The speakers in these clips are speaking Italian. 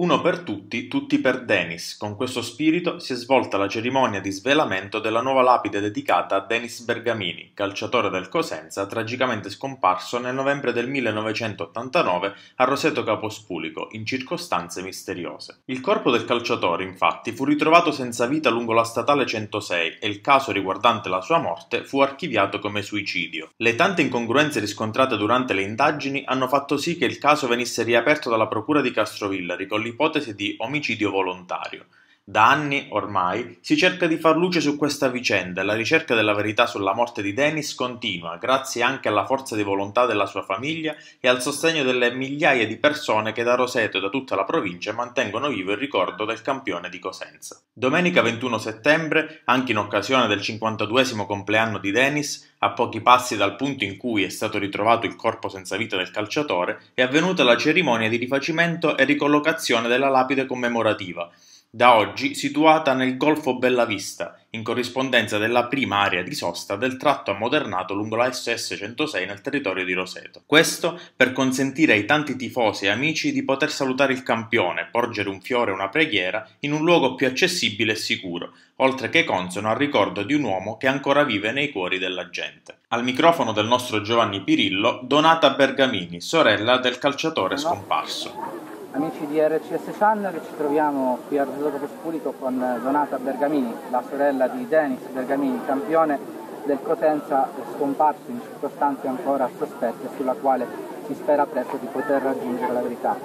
Uno per tutti, tutti per Denis. Con questo spirito si è svolta la cerimonia di svelamento della nuova lapide dedicata a Denis Bergamini, calciatore del Cosenza, tragicamente scomparso nel novembre del 1989 a Roseto Capospulico, in circostanze misteriose. Il corpo del calciatore, infatti, fu ritrovato senza vita lungo la statale 106 e il caso riguardante la sua morte fu archiviato come suicidio. Le tante incongruenze riscontrate durante le indagini hanno fatto sì che il caso venisse riaperto dalla Procura di Castrovillari con l'ipotesi di omicidio volontario. Da anni, ormai, si cerca di far luce su questa vicenda e la ricerca della verità sulla morte di Dennis continua, grazie anche alla forza di volontà della sua famiglia e al sostegno delle migliaia di persone che da Roseto e da tutta la provincia mantengono vivo il ricordo del campione di Cosenza. Domenica 21 settembre, anche in occasione del 52 compleanno di Dennis, a pochi passi dal punto in cui è stato ritrovato il corpo senza vita del calciatore, è avvenuta la cerimonia di rifacimento e ricollocazione della lapide commemorativa, da oggi situata nel Golfo Bella Vista, in corrispondenza della prima area di sosta del tratto ammodernato lungo la SS 106 nel territorio di Roseto. Questo per consentire ai tanti tifosi e amici di poter salutare il campione, porgere un fiore e una preghiera in un luogo più accessibile e sicuro, oltre che consono al ricordo di un uomo che ancora vive nei cuori della gente. Al microfono del nostro Giovanni Pirillo, Donata Bergamini, sorella del calciatore scomparso. Amici di RCS Channel, ci troviamo qui a Rosato Pospulico con Donata Bergamini, la sorella di Denis Bergamini, campione del Cosenza scomparso in circostanze ancora sospette sulla quale si spera presto di poter raggiungere la verità.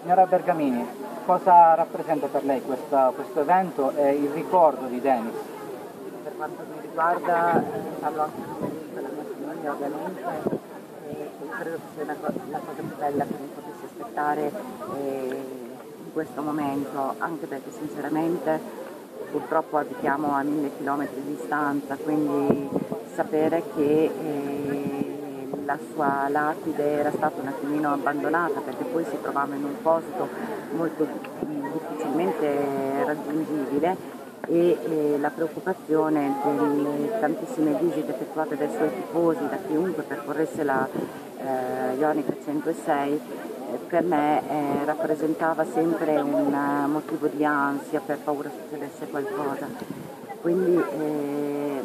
Signora Bergamini, cosa rappresenta per lei questo, questo evento e il ricordo di Denis? Per quanto mi riguarda, parlo anche per la mia famiglia ovviamente, credo che sia la cosa, più bella che mi potesse aspettare eh, in questo momento, anche perché sinceramente purtroppo abitiamo a mille chilometri di distanza, quindi sapere che eh, la sua lapide era stata un attimino abbandonata perché poi si trovava in un posto molto difficilmente raggiungibile e eh, la preoccupazione delle tantissime visite effettuate dai suoi tifosi, da chiunque percorresse la eh, Ionica 106 per me eh, rappresentava sempre un uh, motivo di ansia per paura succedesse qualcosa. Quindi eh,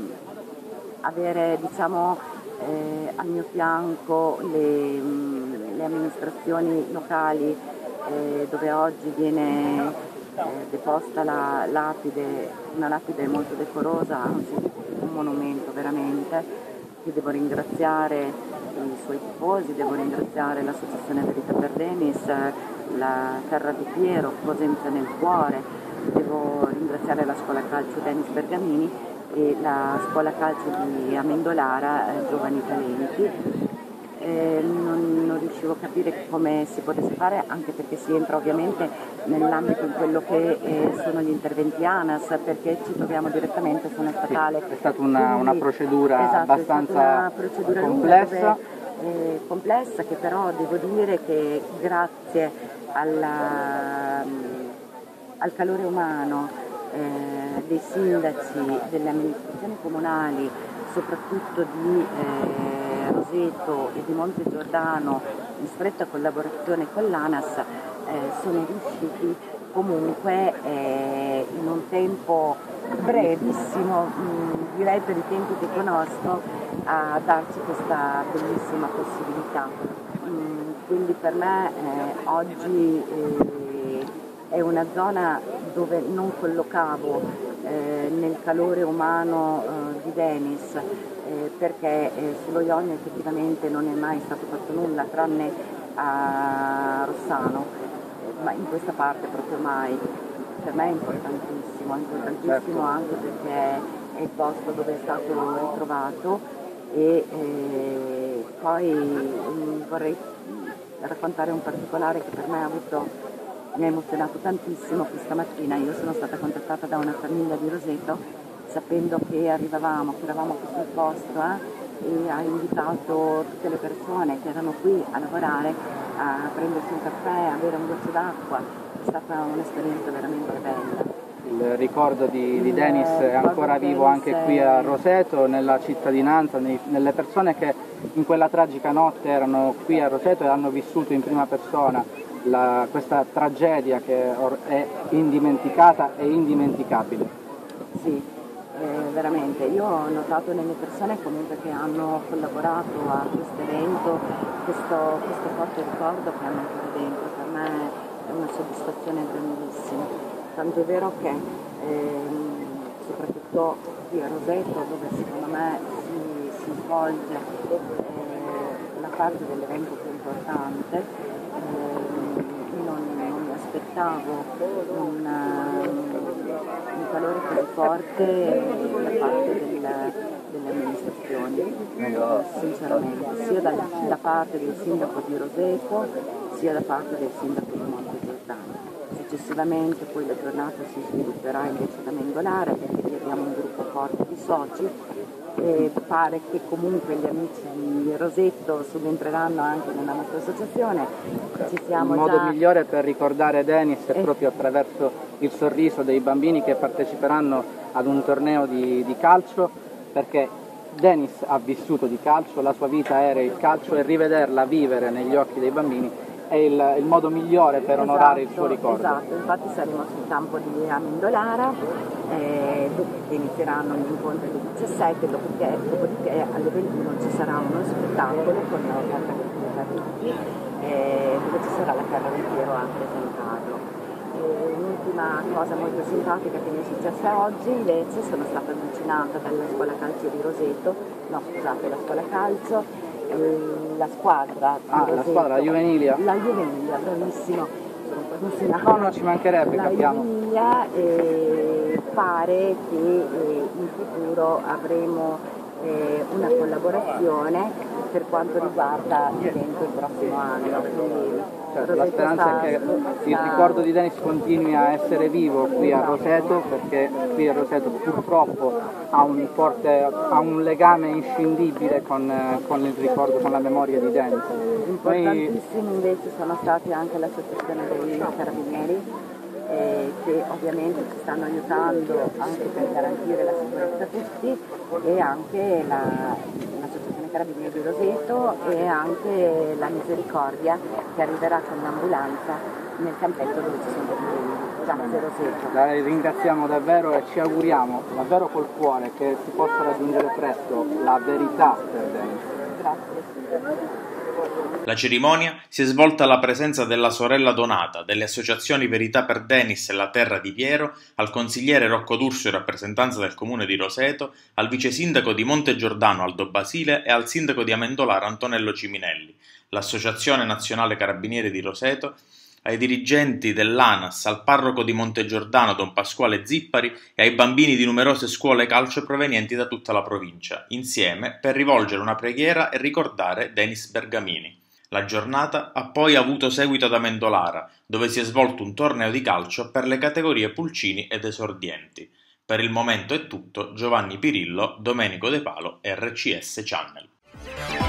avere diciamo, eh, al mio fianco le, mh, le amministrazioni locali eh, dove oggi viene eh, deposta la lapide, una lapide molto decorosa, anzi un monumento veramente, che devo ringraziare i suoi tifosi, devo ringraziare l'associazione Verità per Denis, la Terra di Piero, Cosenza nel cuore, devo ringraziare la scuola calcio Denis Bergamini e la scuola calcio di Amendolara eh, Giovani Talenti. Eh, non, non, riuscivo a capire come si potesse fare anche perché si entra ovviamente nell'ambito di quello che eh, sono gli interventi ANAS perché ci troviamo direttamente su una statale. Sì, è stata una, Quindi, una procedura esatto, abbastanza procedura complessa. Dove, eh, complessa che però devo dire che grazie alla, al calore umano eh, dei sindaci, delle amministrazioni comunali, soprattutto di Roseto e di Monte Giordano, in stretta collaborazione con l'ANAS, eh, sono riusciti comunque eh, in un tempo brevissimo, mh, mm, direi per i tempi che conosco, a darci questa bellissima possibilità. Mm, quindi per me eh, oggi eh, è una zona dove non collocavo eh, nel calore umano di Venice eh, perché eh, sullo Ionio effettivamente non è mai stato fatto nulla tranne a Rossano, eh, ma in questa parte proprio mai. Per me è importantissimo, è importantissimo certo. anche perché è il posto dove è stato ritrovato e eh, poi mm, vorrei raccontare un particolare che per me ha avuto mi ha emozionato tantissimo questa mattina. Io sono stata contattata da una famiglia di Roseto sapendo che arrivavamo, che eravamo qui sul posto eh, e ha invitato tutte le persone che erano qui a lavorare a prendersi un caffè, a bere un goccio d'acqua. È stata un'esperienza veramente bella. Il ricordo di, di Denis è ancora vivo anche qui a Roseto, nella cittadinanza, nei, nelle persone che in quella tragica notte erano qui a Roseto e hanno vissuto in prima persona la, questa tragedia che è indimenticata e indimenticabile. Sì, veramente. Io ho notato nelle persone comunque che hanno collaborato a questo evento questo, questo forte ricordo che hanno ancora dentro. Per me è una soddisfazione grandissima. Tanto è vero che ehm, soprattutto qui a Roseto dove secondo me si, si svolge eh, la parte dell'evento più importante, eh, non, non, mi aspettavo un, un calore così forte da parte del, delle amministrazioni, sinceramente, sia da, da parte del sindaco di Roseto sia da parte del sindaco di Monte Giordano successivamente poi la giornata si svilupperà invece da Mendolare perché lì abbiamo un gruppo forte di soci e pare che comunque gli amici di Rosetto subentreranno anche nella nostra associazione. Ci siamo il modo già... migliore per ricordare Denis è eh. proprio attraverso il sorriso dei bambini che parteciperanno ad un torneo di, di calcio perché Denis ha vissuto di calcio, la sua vita era il calcio e rivederla vivere negli occhi dei bambini è il, il modo migliore per esatto, onorare il suo ricordo. Esatto, infatti saremo sul campo di Amendolara, eh, dopodiché inizieranno gli incontri alle 17, dopodiché, dopodiché, alle 21 ci sarà uno spettacolo con la carta del tutti, eh, dove ci sarà la carra del Piero a presentarlo. L'ultima cosa molto simpatica che mi è successa oggi invece sono stata avvicinata dalla scuola calcio di Roseto, no scusate, la scuola calcio la squadra. Ah, la squadra, la Juvenilia. La Juvenilia, bravissimo. No, no, ci mancherebbe, la capiamo. Juvenilia eh, pare che eh, in futuro avremo eh, una collaborazione per quanto riguarda l'evento il prossimo anno. Quindi, certo, la speranza è che il ricordo di Dennis continui a essere vivo qui a Roseto perché qui a Roseto purtroppo ha un, forte, ha un legame inscindibile con, con, il ricordo, con la memoria di Dennis. Importantissimi invece sono stati anche l'associazione dei carabinieri eh, che ovviamente ci stanno aiutando anche per garantire la sicurezza a tutti e anche la, l'Associazione Carabinieri di Roseto e anche la Misericordia che arriverà con l'ambulanza nel campetto dove ci sono i Roseto. La ringraziamo davvero e ci auguriamo davvero col cuore che si possa raggiungere presto la verità per. Grazie. La cerimonia si è svolta alla presenza della sorella Donata, delle associazioni Verità per Denis e La Terra di Piero, al consigliere Rocco D'Urso in rappresentanza del comune di Roseto, al vice sindaco di Monte Giordano Aldo Basile e al sindaco di Amendolara Antonello Ciminelli, l'Associazione Nazionale Carabinieri di Roseto, ai dirigenti dell'ANAS, al parroco di Montegiordano Don Pasquale Zippari e ai bambini di numerose scuole calcio provenienti da tutta la provincia, insieme per rivolgere una preghiera e ricordare Denis Bergamini. La giornata ha poi avuto seguito ad Amendolara, dove si è svolto un torneo di calcio per le categorie pulcini ed esordienti. Per il momento è tutto, Giovanni Pirillo, Domenico De Palo, RCS Channel.